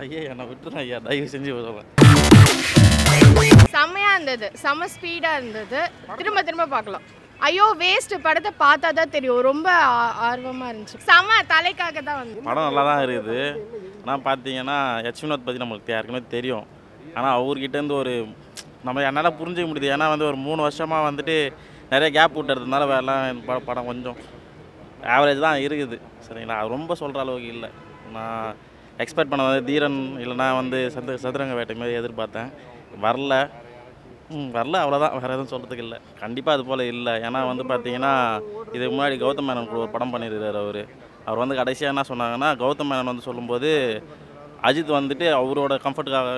ஐயா என்னை விட்டுறேன் ஐயா. தயவு செஞ்சு விடுறேன் செம்மையா இருந்தது. செம்ம ஸ்பீடா இருந்தது. திரும்ப திரும்ப பார்க்கலாம். ஐயோ வேஸ்ட் படத்தை பார்த்தா தான் தெரியும். ரொம்ப ஆ- ஆர்வமா இருந்துச்சு. செம்ம தலைக்காக தான் வந்து படம் நல்லா தான் இருக்குது. ஆனால் பார்த்தீங்கன்னா எச் வினோத் பற்றி நம்மளுக்கு யாருக்குமே தெரியும். ஆனால் அவர்கிட்டேருந்து ஒரு நம்ம என்னால் புரிஞ்சிக்க முடியுது. ஏன்னா வந்து ஒரு மூணு வருஷமாக வந்துட்டு நிறைய கேப் விட்டுறதுனால ப- படம் கொஞ்சம் ஆவரேஜ் தான் இருக்குது. சரிங்களா? ரொம்ப சொல்கிற அளவுக்கு இல்லை. நான் எக்ஸ்பெக்ட் பண்ண வந்து தீரன் இல்லைனா வந்து சந்த சதுரங்க வேட்டை மாதிரி எதிர்பார்த்தேன். வரல. ம் வரல அவ்வளோதான் வேறு எதுவும் சொல்கிறதுக்கு இல்லை. கண்டிப்பாக அது போல் இல்லை. ஏன்னா வந்து பார்த்தீங்கன்னா இதுக்கு முன்னாடி கௌதம் மேனன் கூட ஒரு படம் பண்ணியிருக்கார் அவர். அவர் வந்து கடைசியாக என்ன சொன்னாங்கன்னா கௌதம் மேனன் வந்து சொல்லும்போது அஜித் வந்துட்டு அவரோட கம்ஃபர்ட்டுக்காக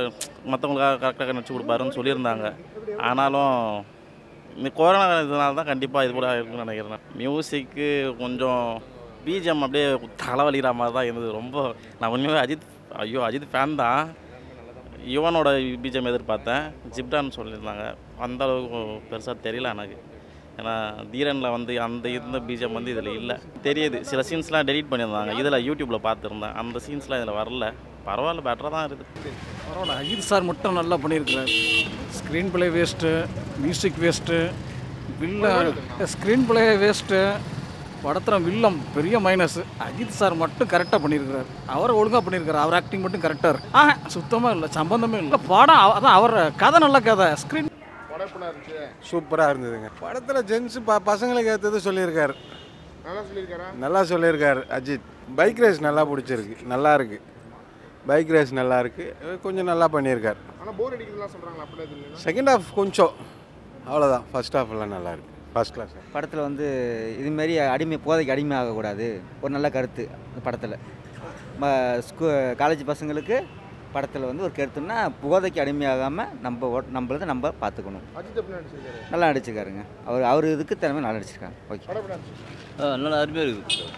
மற்றவங்களுக்காக கரெக்டாக நடிச்சு கொடுப்பாருன்னு சொல்லியிருந்தாங்க. ஆனாலும் இந்த கொரோனா இதனால தான் கண்டிப்பாக இது போல் இருக்குன்னு நினைக்கிறேன். மியூசிக்கு கொஞ்சம் பிஜிஎம் அப்படியே தலைவலிக்கிற மாதிரி தான் இருந்தது. ரொம்ப நான் உண்மையாக அஜித் ஐயோ அஜித் ஃபேன் தான். யுவனோட பிஜிஎம் எதிர்பார்த்தேன். ஜிப்டான்னு சொல்லியிருந்தாங்க. அந்த அளவுக்கு பெருசாக தெரியல எனக்கு. ஏன்னா தீரனில் வந்து அந்த இருந்த பிஜிஎம் வந்து இதில் இல்லை. தெரியுது. சில சீன்ஸ்லாம் டெலிட் பண்ணியிருந்தாங்க. இதில் யூடியூப்பில் பார்த்துருந்தேன். அந்த சீன்ஸ்லாம் இதில் வரல. பரவாயில்ல பெட்டராக தான் இருக்குது. பரவாயில்ல. அஜித் சார் மட்டும் நல்லா பண்ணியிருக்கிறார். Screen play waste music waste பில்லு ஸ்க்ரீன் பிளே வேஸ்ட்டு படத்தில் வில்லம் பெரிய மைனஸ் அஜித் சார் மட்டும் கரெக்டாக பண்ணியிருக்கிறார் அவர் ஒழுங்காக பண்ணியிருக்காரு அவர் ஆக்டிங் மட்டும் கரெக்டாக இருக்கு. ஆ சுத்தமாக இல்லை சம்பந்தமே இல்லை. படம் அதான் அவர் கதை நல்ல கதை. ஸ்க்ரீன் சூப்பராக இருந்ததுங்க. படத்தில் ஜென்ஸு ப பசங்களுக்கு ஏற்றது சொல்லியிருக்காரு. நல்லா சொல்லியிருக்காரா? நல்லா சொல்லியிருக்காரு அஜித். பைக் ரேஸ் நல்லா பிடிச்சிருக்கு. நல்லா இருக்கு. பைக் ரேஸ் நல்லா இருக்கு. கொஞ்சம் நல்லா பண்ணியிருக்காரு. செகண்ட் ஹாஃப் கொஞ்சம். அவ்வளோதான் ஃபர்ஸ்ட் ஹாஃப் எல்லாம் நல்லா இருக்கு. ஃபர்ஸ்ட் கிளாஸ் படத்தில் வந்து இதுமாரி அடிமை போதைக்கு அடிமை ஆகக்கூடாது. ஒரு நல்ல கருத்து படத்தில். ஸ்கூ காலேஜ் பசங்களுக்கு படத்தில் வந்து ஒரு கருத்துன்னா போதைக்கு அடிமையாகாமல் நம்ம ஓ- நம்மளதை நம்ம பார்த்துக்கணும் நல்லா நடிச்சிருக்காருங்க. அவர் அவர் இதுக்கு திறமை நல்லா நடிச்சிருக்காங்க. ஓகே. நல்லா அருமையாக இருக்குது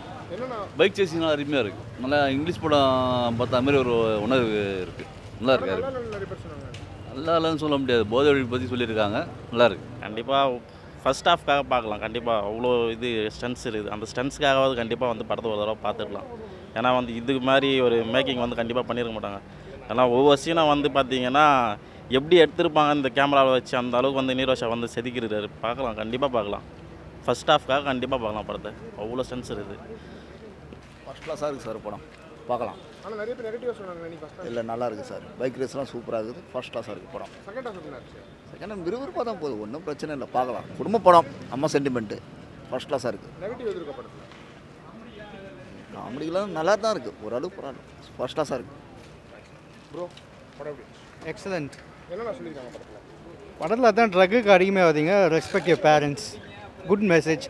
பைக் சேசிங் நல்லா அருமையாக இருக்குது நல்லா இங்கிலீஷ் படம் பார்த்த மாதிரி ஒரு உணர்வு இருக்குது நல்லா இருக்கு நல்லா இல்லைன்னு சொல்ல முடியாது. போதை ஒழிப்பு பற்றி சொல்லியிருக்காங்க. நல்லா இருக்கு. கண்டிப்பாக ஃபர்ஸ்ட் ஹாஃப்காக பார்க்கலாம். கண்டிப்பாக அவ்வளோ இது ஸ்டன்ஸ் இருக்குது. அந்த ஸ்டன்ஸ்க்காகவாது கண்டிப்பாக வந்து படத்தை ஒரு தடவை பார்த்துக்கலாம். ஏன்னா வந்து இதுக்கு மாதிரி ஒரு மேக்கிங் வந்து கண்டிப்பாக பண்ணியிருக்க மாட்டாங்க. ஏன்னா ஒவ்வொரு சீனாக வந்து பார்த்தீங்கன்னா எப்படி எடுத்திருப்பாங்க இந்த கேமராவில் வச்சு அந்த அளவுக்கு வந்து நீரோஷா வந்து செதுக்கிறாரு பார்க்கலாம். கண்டிப்பாக பார்க்கலாம். ஃபர்ஸ்ட் ஹாஃப்காக கண்டிப்பாக பார்க்கலாம் படத்தை. அவ்வளோ ஸ்டன்ஸ் இருக்குது. ஃபஸ்ட் கிளாஸாக இருக்குது சார் படம். பார்க்கலாம். ஆனால் நிறைய பேர் நெகட்டிவாக சொன்னாங்க நீ ஃபஸ்ட் இல்லை நல்லா இருக்குது சார். பைக் ரேஸ்லாம் சூப்பராக இருக்குது. ஃபர்ஸ்ட் கிளாஸாக இருக்குது படம். செகண்ட் ஹாஃப் செகண்ட் விறுவிறுப்பாக தான் போகுது. ஒன்றும் பிரச்சனை இல்லை. பார்க்கலாம். குடும்ப படம். அம்மா சென்டிமெண்ட்டு ஃபர்ஸ்ட் கிளாஸாக இருக்குது நெகட்டிவ் எதிர்க்க படத்தில்? காமெடிலாம் நல்லா தான் இருக்குது ஓரளவுக்கு பரவாயில்ல. ஃபர்ஸ்ட் கிளாஸாக இருக்குது ப்ரோ படம் எக்ஸலண்ட் என்னென்ன சொல்லியிருக்காங்க படத்தில்? படத்தில் தான் ட்ரக்குக்கு அடிமையாகாதீங்க. Respect your parents good message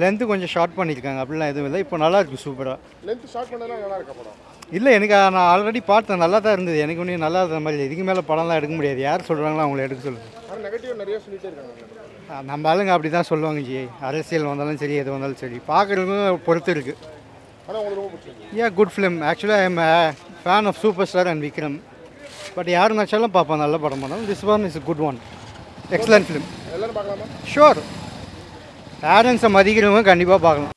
length கொஞ்சம் ஷார்ட் பண்ணியிருக்காங்க. அப்படிலாம் எதுவும் இல்லை. இப்போ நல்லா இருக்கு சூப்பராக லென்த் ஸ்டார்ட் பண்ணதெல்லாம் நல்லா இருக்கா படம்? இல்லை எனக்கு நான் ஆல்ரெடி பார்த்தேன். நல்லா தான் இருந்தது. எனக்கு ஒன்றும் நல்லா இருந்த மாதிரி. இதுக்கு மேலே படம்லாம் எடுக்க முடியாது. யார் சொல்கிறாங்களோ அவங்கள எடுக்க சொல்லுங்க. ஆனால் நெகட்டிவ் நிறைய சொல்லிட்டே இருக்காங்க. ஆ, நம்ம ஆளுங்க அப்படி தான் சொல்லுவாங்க ஜி. அரசியல் வந்தாலும் சரி எது வந்தாலும் சரி. பார்க்குறவங்க பொறுத்து இருக்குது ஏன் குட் ஃபிலிம் ஆக்சுவலாக I'm fan of super star and Vikram but யார் நினச்சாலும் பார்ப்பேன். நல்ல படம் பண்ணாலும். This one is good one excellent film sure பேரண்ட்ஸை மதிக்கிறவங்க கண்டிப்பாக பார்க்கலாம்.